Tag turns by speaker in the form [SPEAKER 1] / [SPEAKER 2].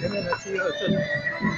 [SPEAKER 1] 前面的七二正。